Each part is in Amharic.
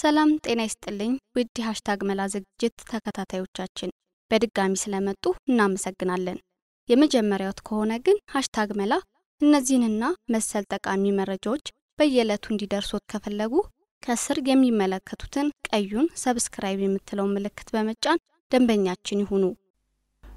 ሰላም ጤና ይስጥልኝ ውድ የሀሽታግ መላ ዝግጅት ተከታታዮቻችን በድጋሚ ስለመጡ እናመሰግናለን። የመጀመሪያዎት ከሆነ ግን ሀሽታግ መላ እነዚህንና መሰል ጠቃሚ መረጃዎች በየዕለቱ እንዲደርሶት ከፈለጉ ከስር የሚመለከቱትን ቀዩን subscribe የምትለውን ምልክት በመጫን ደንበኛችን ይሁኑ።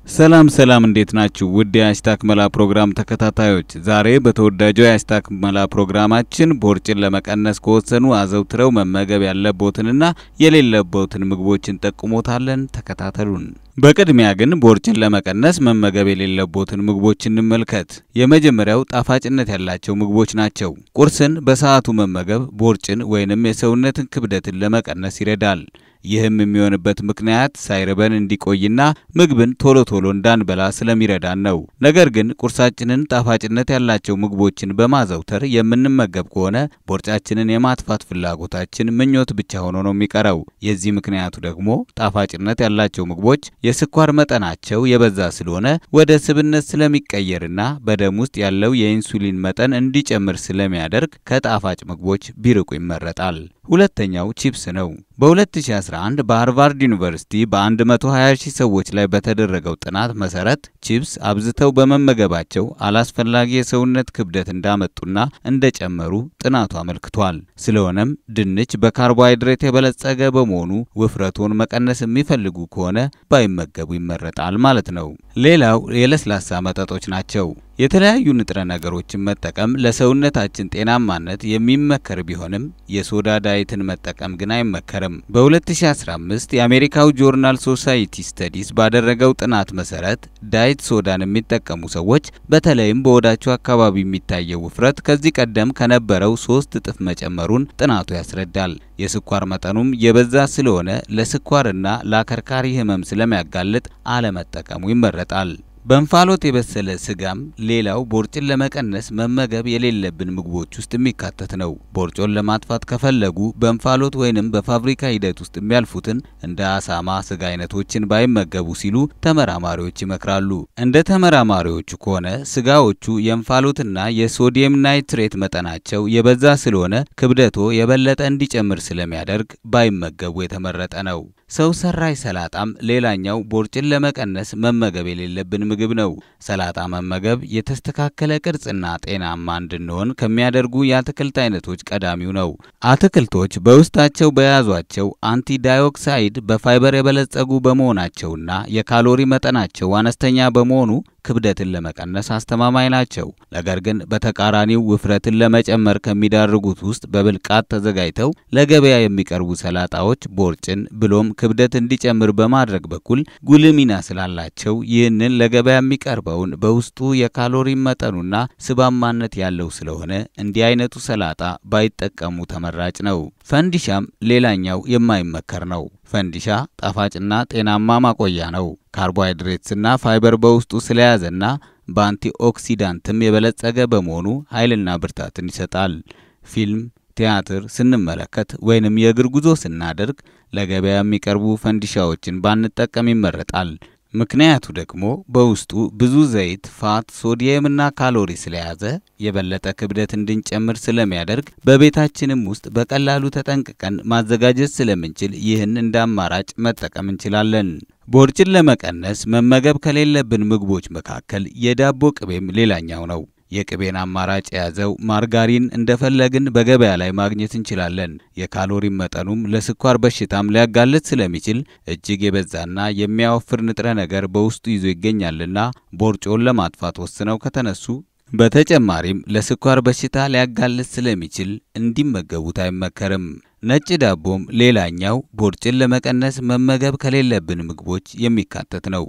ሰላም ሰላም፣ እንዴት ናችሁ? ውድ የሀሽታግ መላ ፕሮግራም ተከታታዮች፣ ዛሬ በተወዳጁ የሀሽታግ መላ ፕሮግራማችን ቦርጭን ለመቀነስ ከወሰኑ አዘውትረው መመገብ ያለቦትንና የሌለቦትን ምግቦችን ጠቁሞታለን። ተከታተሉን። በቅድሚያ ግን ቦርጭን ለመቀነስ መመገብ የሌለቦትን ምግቦች እንመልከት። የመጀመሪያው ጣፋጭነት ያላቸው ምግቦች ናቸው። ቁርስን በሰዓቱ መመገብ ቦርጭን ወይንም የሰውነትን ክብደትን ለመቀነስ ይረዳል። ይህም የሚሆንበት ምክንያት ሳይርበን እንዲቆይና ምግብን ቶሎ ቶሎ እንዳንበላ ስለሚረዳን ነው። ነገር ግን ቁርሳችንን ጣፋጭነት ያላቸው ምግቦችን በማዘውተር የምንመገብ ከሆነ ቦርጫችንን የማጥፋት ፍላጎታችን ምኞት ብቻ ሆኖ ነው የሚቀረው። የዚህ ምክንያቱ ደግሞ ጣፋጭነት ያላቸው ምግቦች የስኳር መጠናቸው የበዛ ስለሆነ ወደ ስብነት ስለሚቀየርና በደም ውስጥ ያለው የኢንሱሊን መጠን እንዲጨምር ስለሚያደርግ ከጣፋጭ ምግቦች ቢርቁ ይመረጣል። ሁለተኛው ቺፕስ ነው። በ2011 በሃርቫርድ ዩኒቨርሲቲ በ120 ሺህ ሰዎች ላይ በተደረገው ጥናት መሰረት ቺፕስ አብዝተው በመመገባቸው አላስፈላጊ የሰውነት ክብደት እንዳመጡና እንደጨመሩ ጥናቱ አመልክቷል። ስለሆነም ድንች በካርቦሃይድሬት የበለጸገ በመሆኑ ውፍረቶን መቀነስ የሚፈልጉ ከሆነ ባይመገቡ ይመረጣል ማለት ነው። ሌላው የለስላሳ መጠጦች ናቸው። የተለያዩ ንጥረ ነገሮችን መጠቀም ለሰውነታችን ጤናማነት የሚመከር ቢሆንም የ soda diet ን መጠቀም ግን አይመከርም። በ2015 የአሜሪካው journal society studies ባደረገው ጥናት መሰረት ዳይት ሶዳን የሚጠቀሙ ሰዎች በተለይም በሆዳቸው አካባቢ የሚታየው ውፍረት ከዚህ ቀደም ከነበረው ሶስት እጥፍ መጨመሩን ጥናቱ ያስረዳል። የስኳር መጠኑም የበዛ ስለሆነ ለስኳርና ለአከርካሪ ሕመም ስለሚያጋልጥ አለመጠቀሙ ይመረጣል። በእንፋሎት የበሰለ ስጋም ሌላው ቦርጭን ለመቀነስ መመገብ የሌለብን ምግቦች ውስጥ የሚካተት ነው። ቦርጮን ለማጥፋት ከፈለጉ በእንፋሎት ወይንም በፋብሪካ ሂደት ውስጥ የሚያልፉትን እንደ አሳማ ስጋ አይነቶችን ባይመገቡ ሲሉ ተመራማሪዎች ይመክራሉ። እንደ ተመራማሪዎቹ ከሆነ ስጋዎቹ የእንፋሎትና የሶዲየም ናይትሬት መጠናቸው የበዛ ስለሆነ ክብደቶ የበለጠ እንዲጨምር ስለሚያደርግ ባይመገቡ የተመረጠ ነው። ሰው ሰራሽ ሰላጣም ሌላኛው ቦርጭን ለመቀነስ መመገብ የሌለብን ምግብ ነው። ሰላጣ መመገብ የተስተካከለ ቅርጽና ጤናማ እንድንሆን ከሚያደርጉ የአትክልት አይነቶች ቀዳሚው ነው። አትክልቶች በውስጣቸው በያዟቸው anti dioxide በ fiber የበለጸጉ በመሆናቸውና የካሎሪ መጠናቸው አነስተኛ በመሆኑ ክብደትን ለመቀነስ አስተማማኝ ናቸው። ነገር ግን በተቃራኒው ውፍረትን ለመጨመር ከሚዳርጉት ውስጥ በብልቃት ተዘጋጅተው ለገበያ የሚቀርቡ ሰላጣዎች ቦርጭን ብሎም ክብደት እንዲጨምር በማድረግ በኩል ጉልህ ሚና ስላላቸው ይህንን ለገበያ የሚቀርበውን በውስጡ የካሎሪ መጠኑና ስባማነት ያለው ስለሆነ እንዲህ አይነቱ ሰላጣ ባይጠቀሙ ተመራጭ ነው። ፈንዲሻም ሌላኛው የማይመከር ነው። ፈንዲሻ ጣፋጭና ጤናማ ማቆያ ነው። carbohydrates ና fiber በውስጡ ስለያዘና በ antioxidant ም የበለጸገ በመሆኑ ኃይልና ብርታትን ይሰጣል። ፊልም፣ ቲያትር ስንመለከት ወይንም የእግር ጉዞ ስናደርግ ለገበያ የሚቀርቡ ፈንዲሻዎችን ባንጠቀም ይመረጣል። ምክንያቱ ደግሞ በውስጡ ብዙ ዘይት፣ fat፣ ሶዲየምና ካሎሪ ስለያዘ የበለጠ ክብደት እንድንጨምር ስለሚያደርግ በቤታችንም ውስጥ በቀላሉ ተጠንቅቀን ማዘጋጀት ስለምንችል ይህን እንደ አማራጭ መጠቀም እንችላለን። ቦርጭን ለመቀነስ መመገብ ከሌለብን ምግቦች መካከል የዳቦ ቅቤም ሌላኛው ነው። የቅቤን አማራጭ የያዘው margarine እንደፈለግን በገበያ ላይ ማግኘት እንችላለን። የካሎሪ መጠኑም ለስኳር በሽታም ሊያጋልጥ ስለሚችል እጅግ የበዛና የሚያወፍር ንጥረ ነገር በውስጡ ይዞ ይገኛልና ቦርጮን ለማጥፋት ወስነው ከተነሱ በተጨማሪም ለስኳር በሽታ ሊያጋልጥ ስለሚችል እንዲመገቡት አይመከርም። ነጭ ዳቦም ሌላኛው ቦርጭን ለመቀነስ መመገብ ከሌለብን ምግቦች የሚካተት ነው።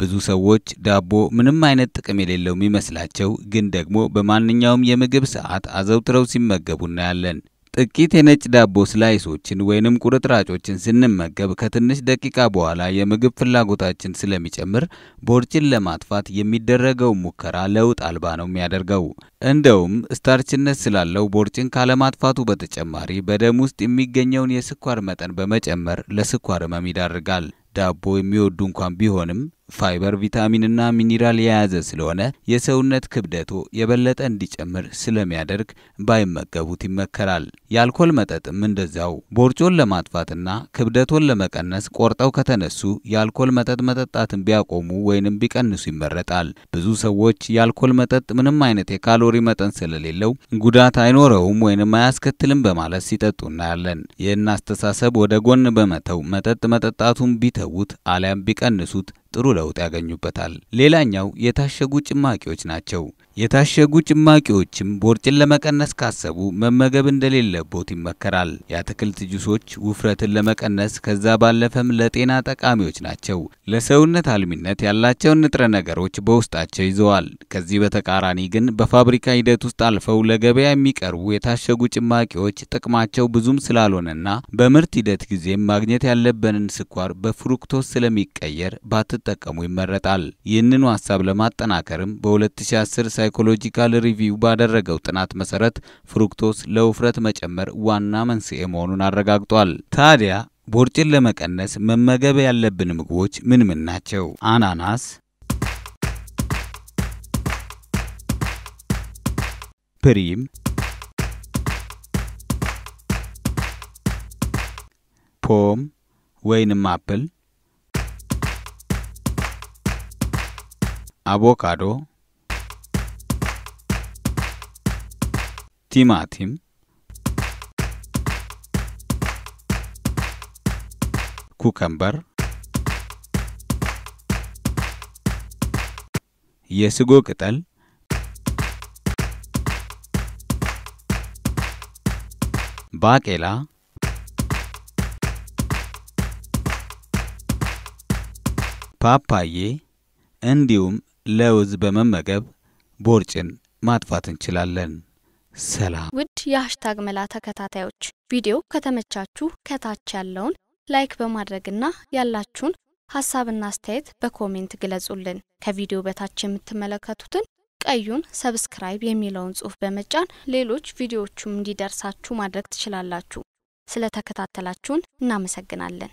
ብዙ ሰዎች ዳቦ ምንም አይነት ጥቅም የሌለው የሚመስላቸው ግን ደግሞ በማንኛውም የምግብ ሰዓት አዘውትረው ሲመገቡ እናያለን። ጥቂት የነጭ ዳቦ slice ኦችን ወይንም ቁርጥራጮችን ስንመገብ ከትንሽ ደቂቃ በኋላ የምግብ ፍላጎታችን ስለሚጨምር ቦርጭን ለማጥፋት የሚደረገው ሙከራ ለውጥ አልባ ነው የሚያደርገው። እንደውም starch ነት ስላለው ቦርጭን ካለማጥፋቱ በተጨማሪ በደም ውስጥ የሚገኘውን የስኳር መጠን በመጨመር ለስኳር ህመም ይዳርጋል። ዳቦ የሚወዱ እንኳን ቢሆንም ፋይበር፣ ቪታሚንና ሚኒራል የያዘ ስለሆነ የሰውነት ክብደቶ የበለጠ እንዲጨምር ስለሚያደርግ ባይመገቡት ይመከራል። የአልኮል መጠጥም እንደዛው ቦርጮን ለማጥፋትና ክብደቶን ለመቀነስ ቆርጠው ከተነሱ የአልኮል መጠጥ መጠጣትን ቢያቆሙ ወይንም ቢቀንሱ ይመረጣል። ብዙ ሰዎች የአልኮል መጠጥ ምንም አይነት የካሎሪ መጠን ስለሌለው ጉዳት አይኖረውም ወይንም አያስከትልም በማለት ሲጠጡ እናያለን። ይህን አስተሳሰብ ወደ ጎን በመተው መጠጥ መጠጣቱን ቢተዉት አሊያም ቢቀንሱት ጥሩ ለውጥ ያገኙበታል። ሌላኛው የታሸጉ ጭማቂዎች ናቸው። የታሸጉ ጭማቂዎችም ቦርጭን ለመቀነስ ካሰቡ መመገብ እንደሌለቦት ይመከራል። የአትክልት ጁሶች ውፍረትን ለመቀነስ ከዛ ባለፈም ለጤና ጠቃሚዎች ናቸው። ለሰውነት አልሚነት ያላቸውን ንጥረ ነገሮች በውስጣቸው ይዘዋል። ከዚህ በተቃራኒ ግን በፋብሪካ ሂደት ውስጥ አልፈው ለገበያ የሚቀርቡ የታሸጉ ጭማቂዎች ጥቅማቸው ብዙም ስላልሆነና በምርት ሂደት ጊዜም ማግኘት ያለብንን ስኳር በ fructose ስለሚቀየር ባትጠቀሙ ይመረጣል። ይህንኑ ሀሳብ ለማጠናከርም በ2010 Psychological Review ባደረገው ጥናት መሰረት fructose ለውፍረት መጨመር ዋና መንስኤ መሆኑን አረጋግጧል። ታዲያ ቦርጭን ለመቀነስ መመገብ ያለብን ምግቦች ምን ምን ናቸው? አናናስ፣ ፕሪም፣ ፖም ወይንም አፕል፣ አቮካዶ ቲማቲም፣ ኩከምበር፣ የጎመን ቅጠል፣ ባቄላ፣ ፓፓዬ እንዲሁም ለውዝ በመመገብ ቦርጭን ማጥፋት እንችላለን። ሰላም። ውድ የሀሽታግ መላ ተከታታዮች ቪዲዮ ከተመቻችሁ ከታች ያለውን like በማድረግና ያላችሁን ሀሳብና አስተያየት በ comment ግለጹልን። ከቪዲዮ በታች የምትመለከቱትን ቀዩን subscribe የሚለውን ጽሑፍ በመጫን ሌሎች ቪዲዮዎቹም እንዲደርሳችሁ ማድረግ ትችላላችሁ። ስለተከታተላችሁን እናመሰግናለን።